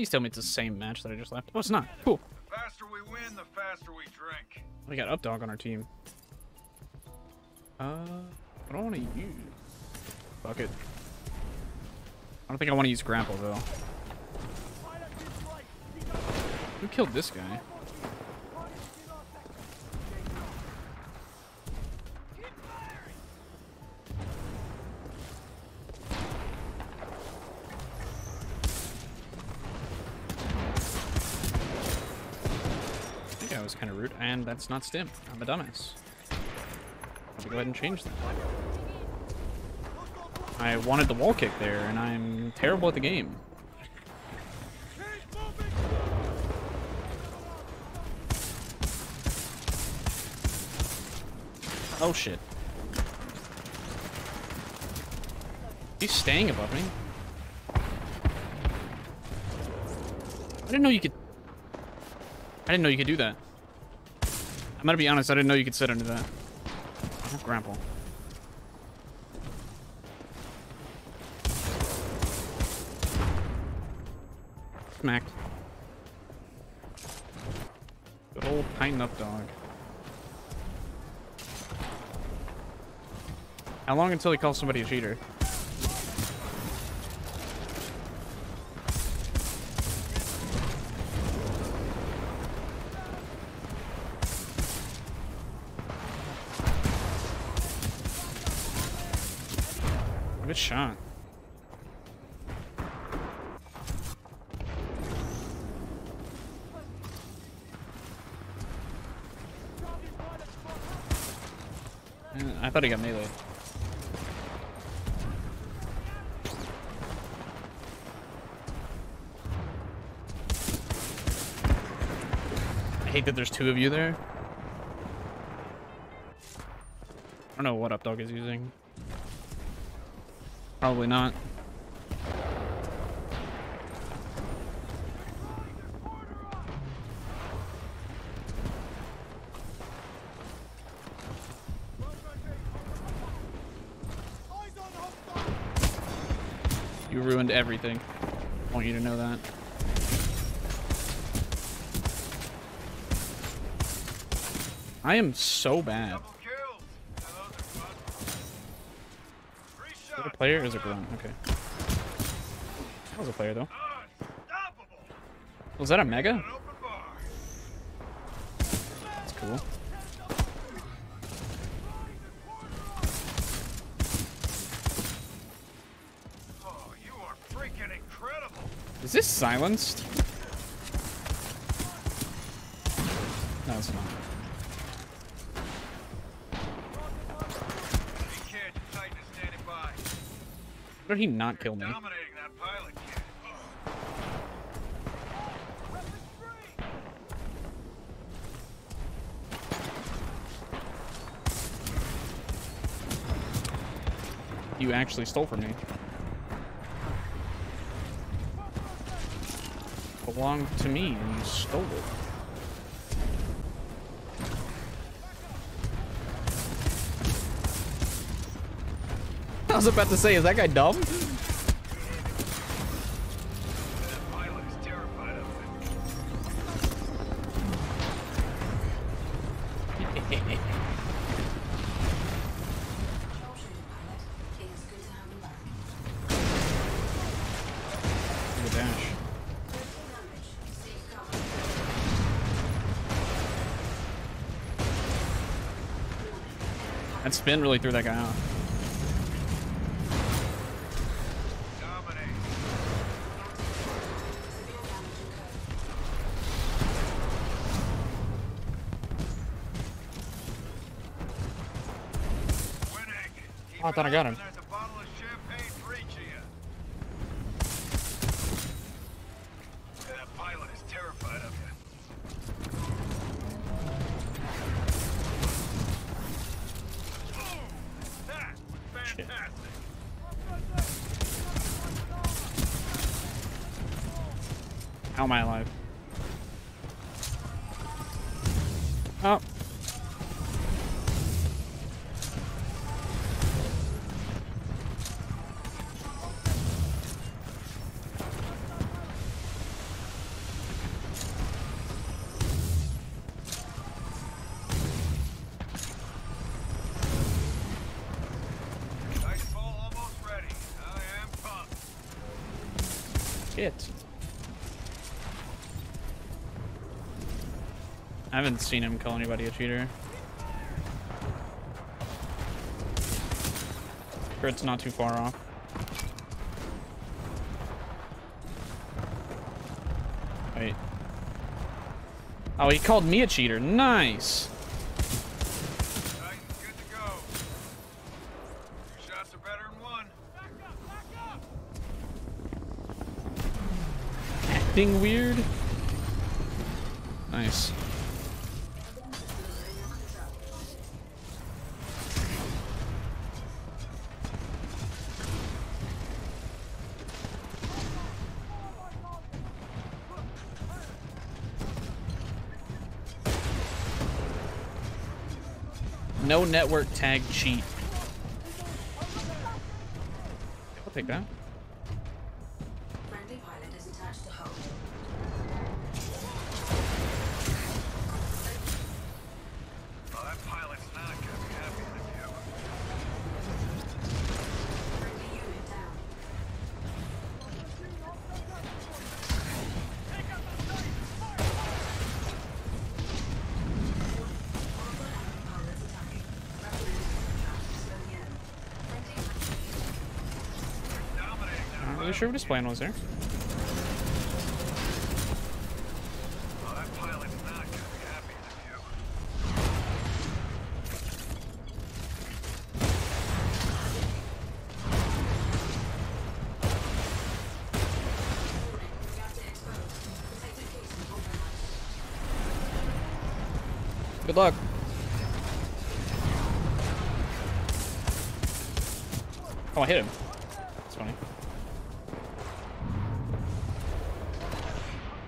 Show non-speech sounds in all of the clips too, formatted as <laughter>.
Please tell me it's the same match that I just left. Oh, it's not. Cool. The faster we win, the faster we drink. We got Updog on our team. Uh, I want to use? Fuck it. I don't think I want to use Grapple, though. Who killed this guy? And that's not Stim. I'm a dumbass. I'll go ahead and change that. I wanted the wall kick there, and I'm terrible at the game. Oh shit. He's staying above me. I didn't know you could... I didn't know you could do that. I'm gonna be honest, I didn't know you could sit under that. Grapple. Smacked. Good old pine up dog. How long until he calls somebody a cheater? Shot. Uh, I thought he got melee. I hate that there's two of you there. I don't know what Updog is using. Probably not. You ruined everything. I want you to know that. I am so bad. Player is it grunt? Okay. That was a player though. Was that a mega? That's cool. Is this silenced? No, it's not. How did he not kill me? Dominating that pilot kid. You actually stole from me. Belonged to me and you stole it. Was about to say, is that guy dumb? That spin really threw that guy off. Oh, I thought I got him. it up, and There's a shit. I haven't seen him call anybody a cheater. It's not too far off. Wait. Oh, he called me a cheater. Nice. Titan's good to go. Two shots are better than one. Back up, back up! Acting weird. Nice. No network tag cheat. I'll take that. Not sure what his plan was there. That pilot's not gonna be happy with you. reactor exposed. Protective casing compromised. Good luck. Oh, I hit him.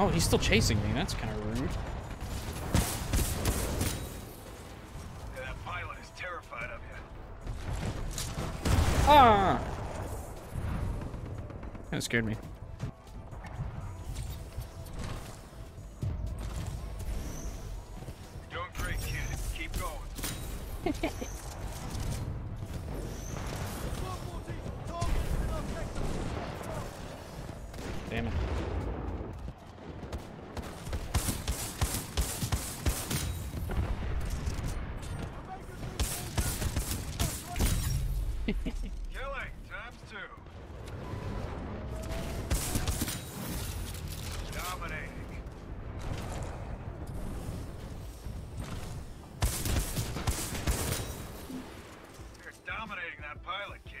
Oh, he's still chasing me. That's kind of rude. Yeah, that pilot is terrified of you. Ah! That scared me. You're doing great, kid. Keep going. <laughs> Damn it. Pilot, kid.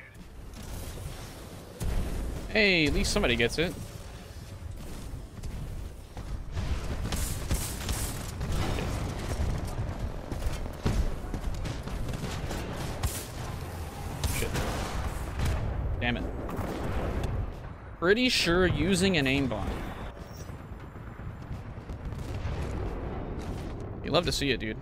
Hey, at least somebody gets it. Shit. Damn it. Pretty sure using an aimbot. You love to see it, dude.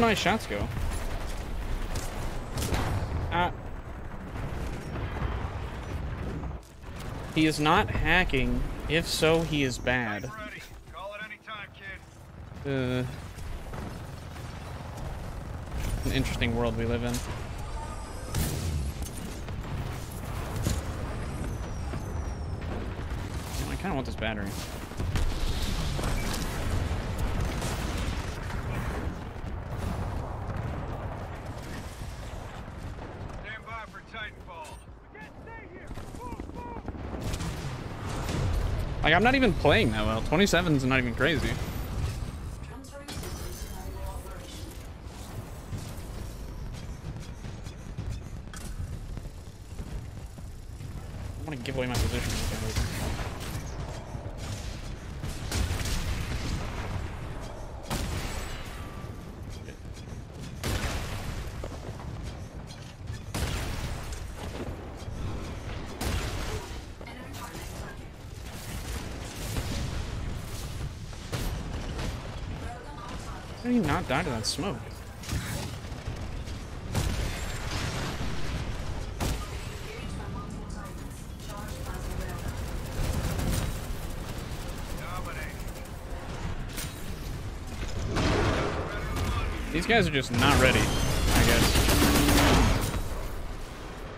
Did my shots go? Ah. He is not hacking. If so, he is bad. Call it any kid. Uh, an interesting world we live in. I kind of want this battery. Like, I'm not even playing that well. 27 is not even crazy. Did he not die to that smoke? These guys are just not ready, I guess.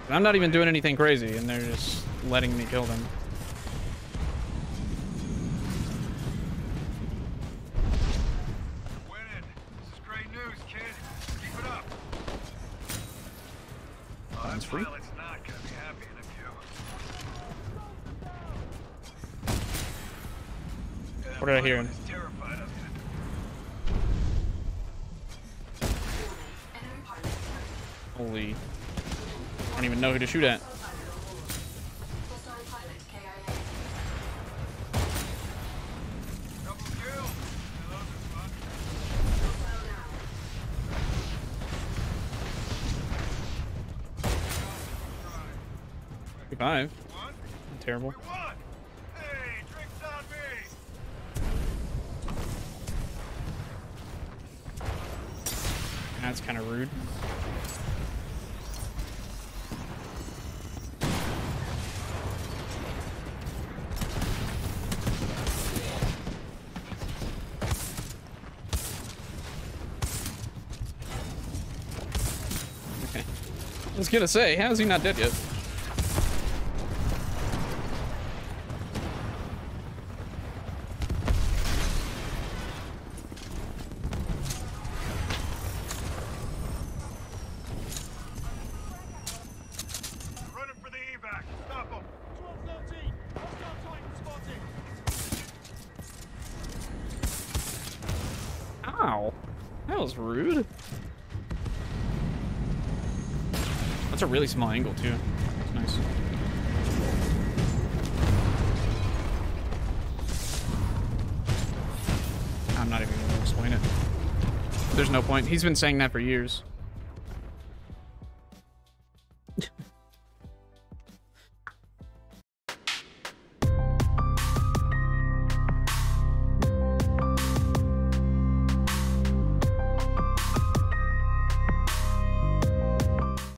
I'm not even doing anything crazy, and they're just letting me kill them. Of you. Warning. Enemy pilot detected. Holy. I don't even know who to shoot at. Five. Terrible. Hey, drinks on me. That's kind of rude. Okay. I was gonna say, how's he not dead yet? Was rude. That's a really small angle, too. That's nice. I'm not even going to explain it. There's no point. He's been saying that for years.